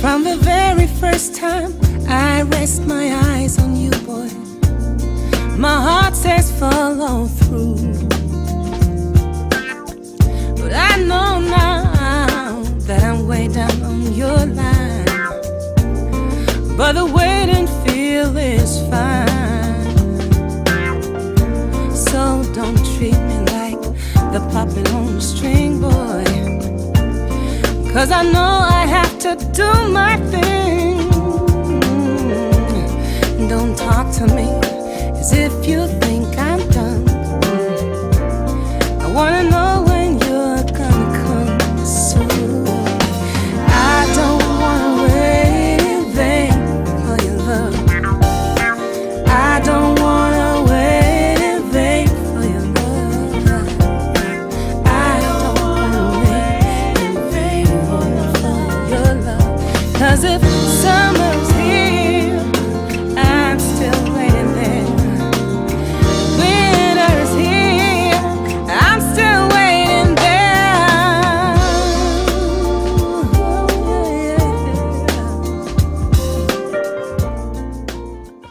From the very first time I rest my eyes on you, boy, my heart says follow through. But I know now that I'm way down on your line. But the wait and feel is fine. So don't treat me like the puppet on the string, boy. Cause I know I have to do my thing. Don't talk to me as if you think